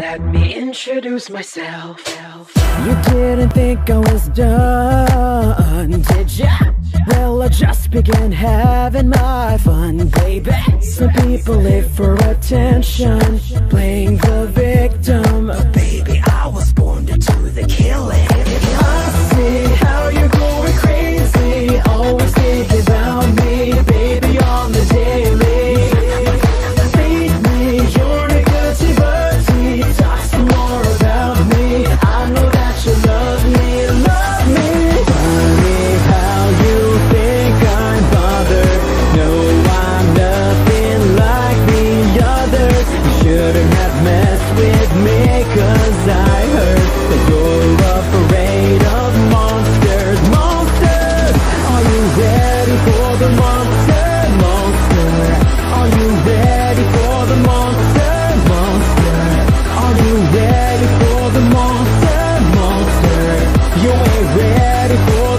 Let me introduce myself. You didn't think I was done, did ya? Well, I just began having my fun, baby Some people live for attention, playing the victim the monster? Monster! Are you ready for the monster? Monster! Are you ready for the monster? Monster! You ain't ready for